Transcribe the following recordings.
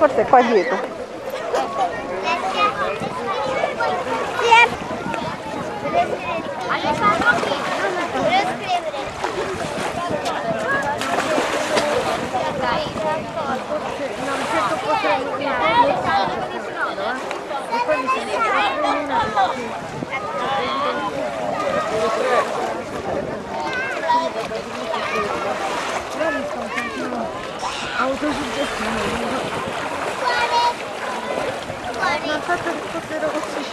forse è qua dietro. autosuggestivo ma proprio, proprio così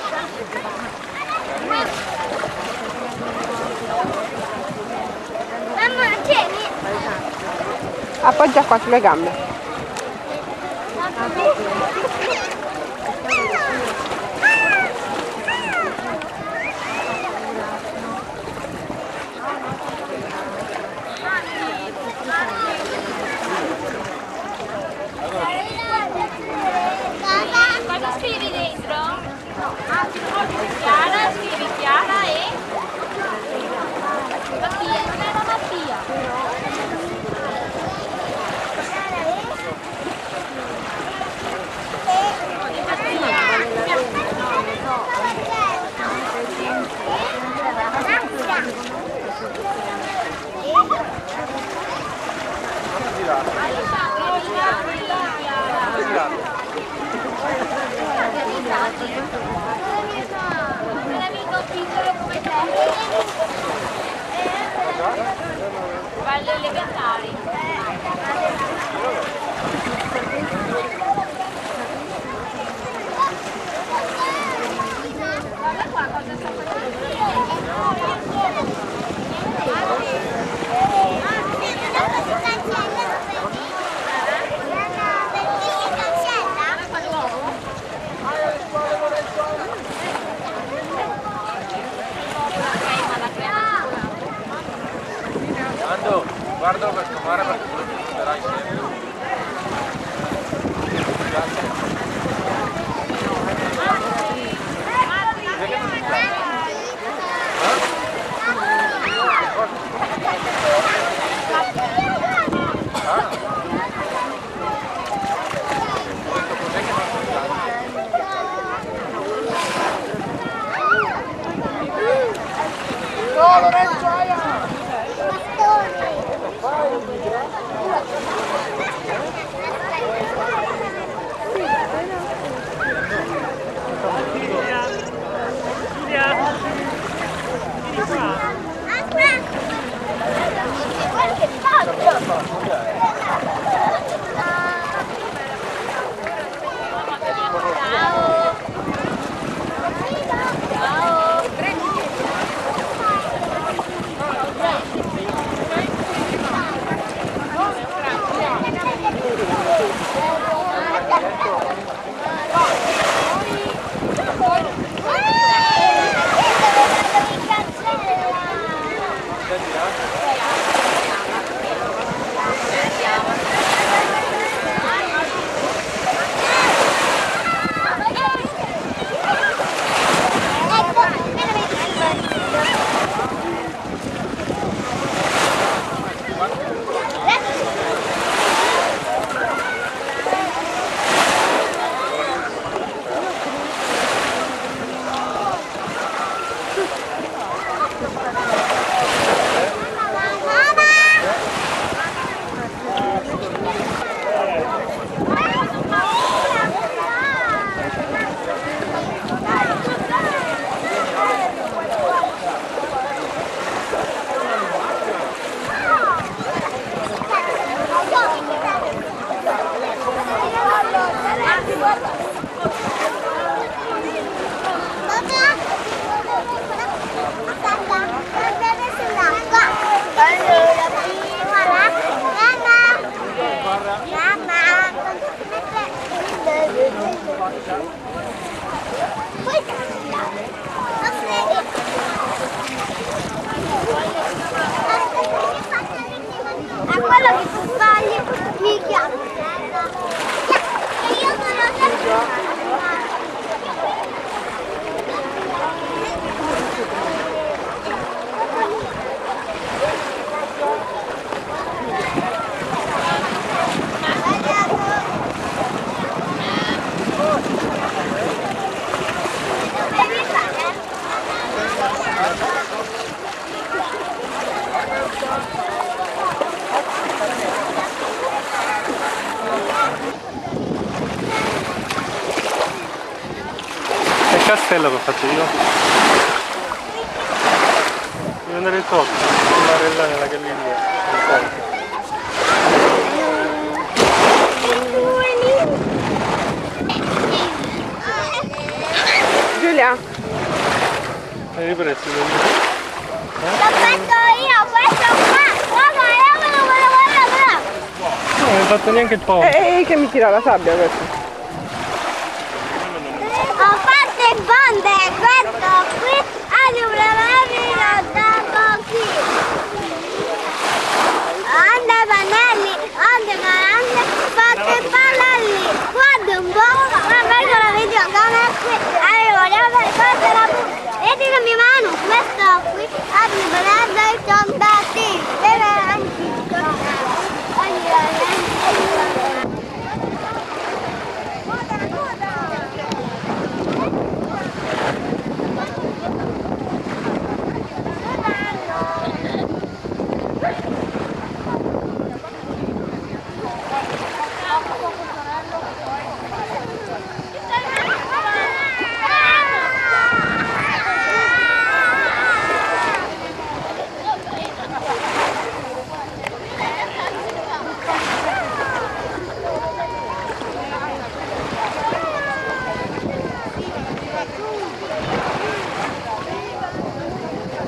Mamma, tieni! Appoggia qua sulle gambe. elementari Daniel. É. castello che ho fatto io. Devo andare sotto, andare là nella galleria. Giulia, E i prezzi del L'ho fatto io, questo qua! Guarda, io me lo volevo guardare! No, non hai fatto neanche il ponte. ehi che mi tira la sabbia questo.